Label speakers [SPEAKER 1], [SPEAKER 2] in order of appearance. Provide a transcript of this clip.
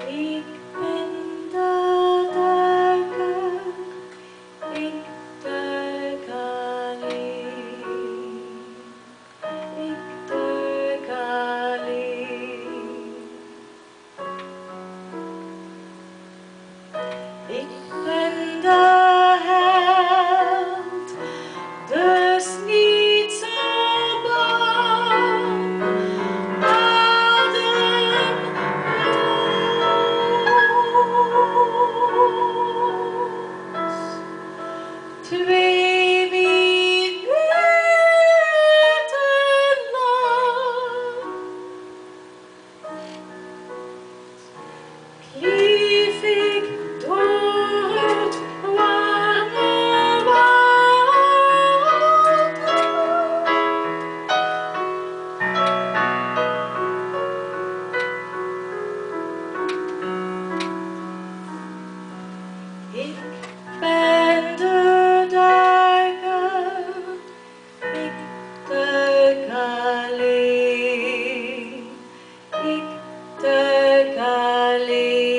[SPEAKER 1] Please. Thank Kali.